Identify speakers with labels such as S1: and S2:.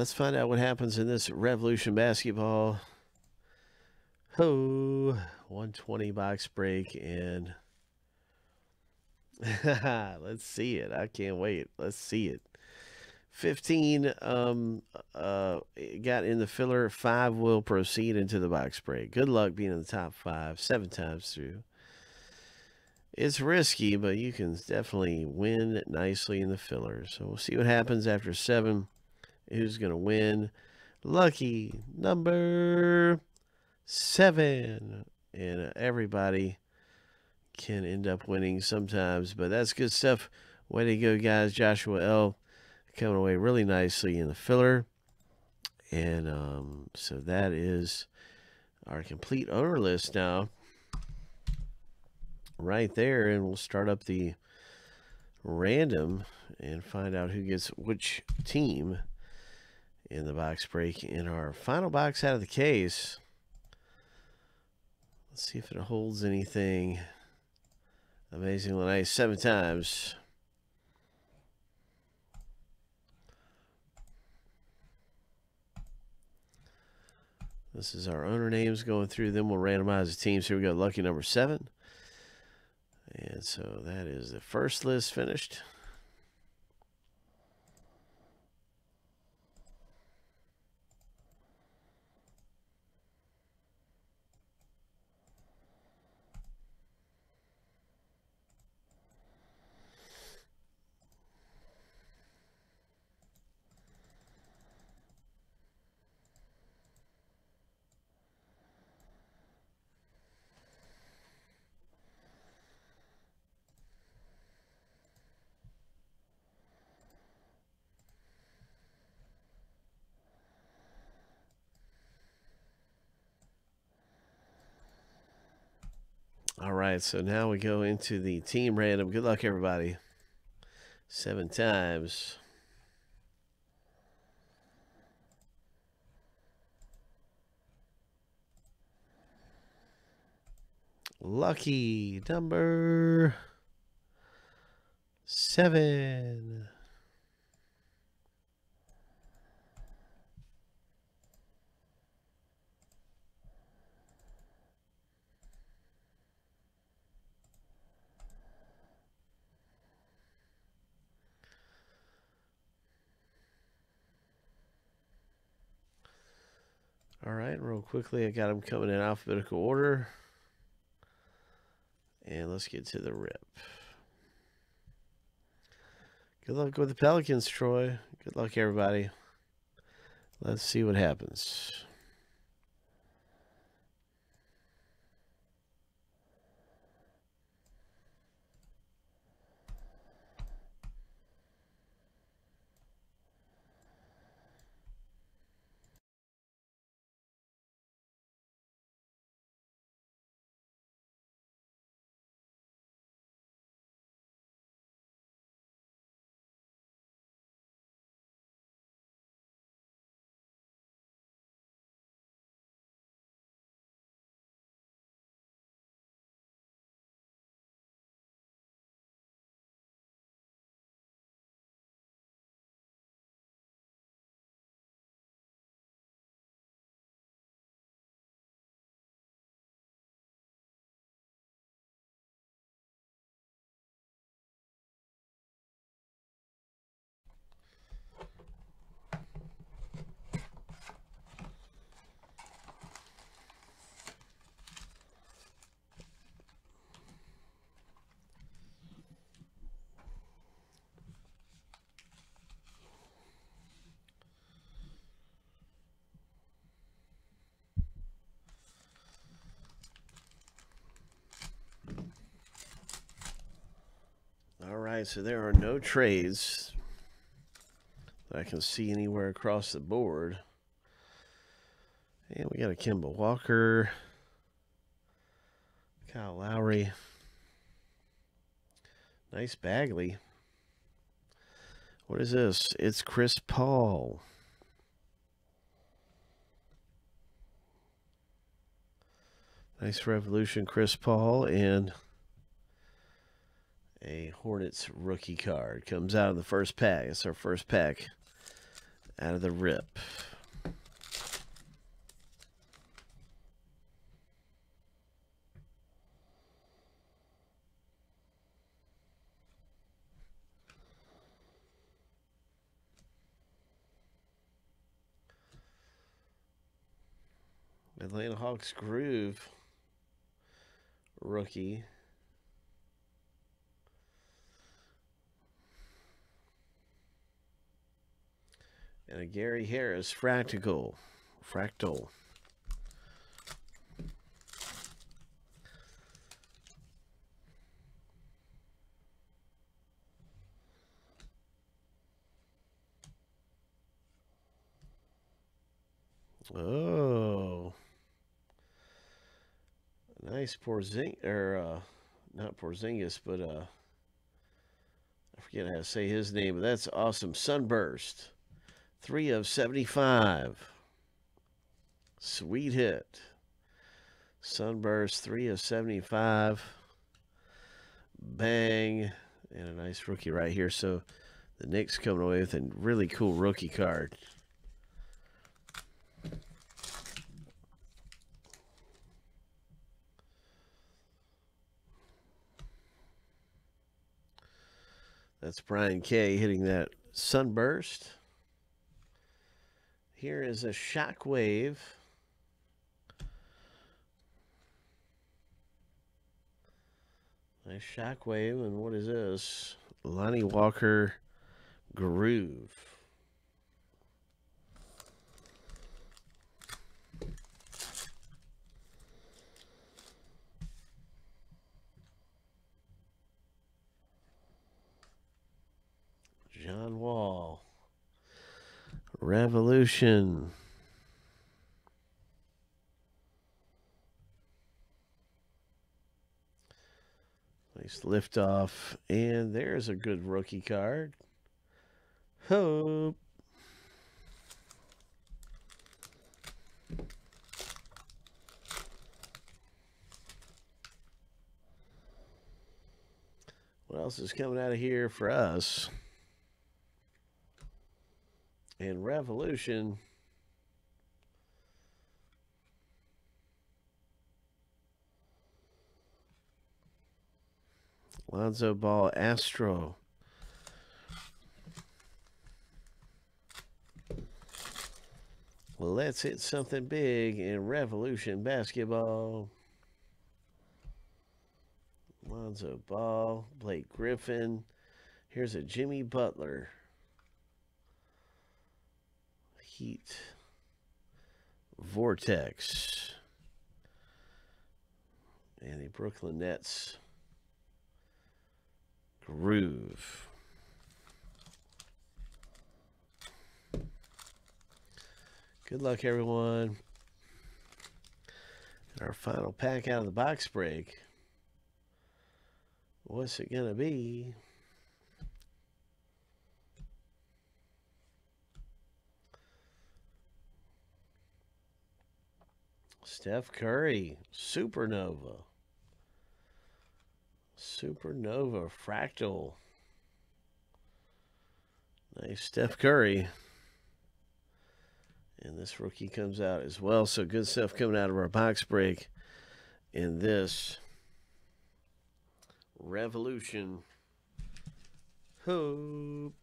S1: let's find out what happens in this Revolution basketball. Ho, 120 box break and let's see it. I can't wait. Let's see it. 15 um uh got in the filler. 5 will proceed into the box break. Good luck being in the top 5 7 times through. It's risky, but you can definitely win nicely in the filler. So we'll see what happens after 7. Who's going to win? Lucky number 7 and everybody can end up winning sometimes, but that's good stuff. Way to go, guys. Joshua L. coming away really nicely in the filler. And um, so that is our complete owner list now. Right there. And we'll start up the random and find out who gets which team in the box break in our final box out of the case. Let's see if it holds anything. Amazingly nice seven times. This is our owner names going through them. We'll randomize the teams. Here we go. Lucky number seven. And so that is the first list finished. All right, so now we go into the team random. Good luck, everybody. Seven times. Lucky number seven. All right, real quickly, I got them coming in alphabetical order. And let's get to the rip. Good luck with the Pelicans, Troy. Good luck, everybody. Let's see what happens. All right, so there are no trades that I can see anywhere across the board. And we got a Kemba Walker, Kyle Lowry, nice Bagley. What is this? It's Chris Paul. Nice Revolution, Chris Paul, and a Hornets rookie card. Comes out of the first pack. It's our first pack out of the rip. Atlanta Hawks Groove rookie. And a Gary Harris Fractal. Fractal. Oh. Nice Porzing or uh not Porzingis, but uh I forget how to say his name, but that's awesome. Sunburst. Three of 75. Sweet hit. Sunburst, three of 75. Bang. And a nice rookie right here. So the Knicks coming away with a really cool rookie card. That's Brian K hitting that sunburst. Here is a shockwave. Nice shockwave. And what is this? Lonnie Walker Groove. Revolution. Nice liftoff. And there's a good rookie card. Hope. What else is coming out of here for us? And Revolution. Lonzo Ball Astro. Well, let's hit something big in Revolution Basketball. Lonzo Ball, Blake Griffin. Here's a Jimmy Butler. Heat. Vortex. And the Brooklyn Nets. Groove. Good luck, everyone. Our final pack out of the box break. What's it going to be? Steph Curry, Supernova. Supernova Fractal. Nice Steph Curry. And this rookie comes out as well. So good stuff coming out of our box break in this Revolution Hope.